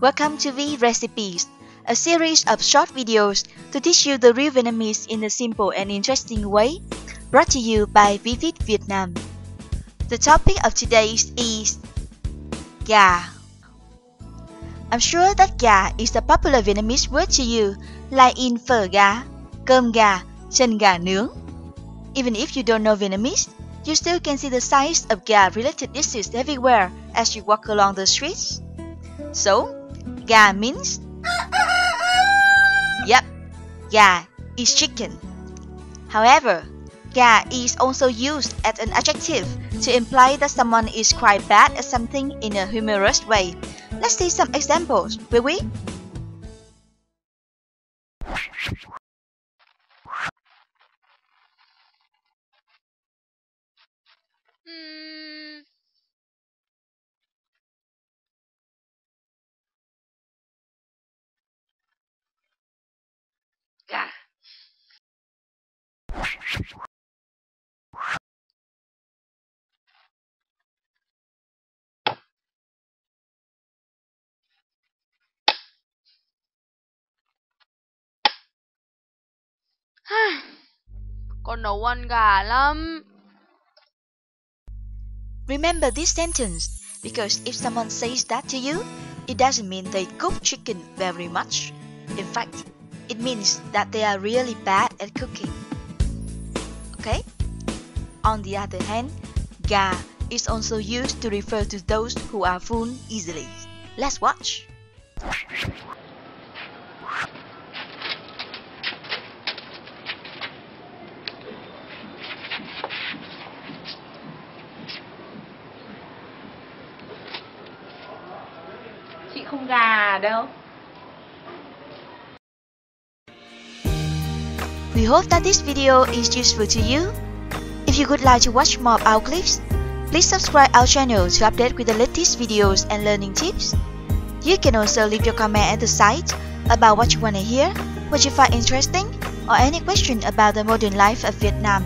Welcome to V Recipes, a series of short videos to teach you the real Vietnamese in a simple and interesting way, brought to you by Vivid Vietnam. The topic of today's is gà. I'm sure that gà is a popular Vietnamese word to you, like in phở gà, cơm gà, chân gà nướng. Even if you don't know Vietnamese, you still can see the signs of gà related dishes everywhere as you walk along the streets. So, gà means Yep, gà is chicken. However, gà is also used as an adjective to imply that someone is quite bad at something in a humorous way. Let's see some examples, will we? Ừm. Remember this sentence because if someone says that to you, it doesn't mean they cook chicken very much. In fact, it means that they are really bad at cooking. Okay? On the other hand, gà is also used to refer to those who are full easily. Let's watch. Chị không gà đâu. We hope that this video is useful to you. If you would like to watch more of our clips, please subscribe our channel to update with the latest videos and learning tips. You can also leave your comment at the site about what you want to hear, what you find interesting, or any question about the modern life of Vietnam.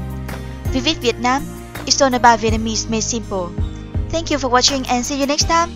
Vivid Vietnam is all about Vietnamese made simple. Thank you for watching and see you next time.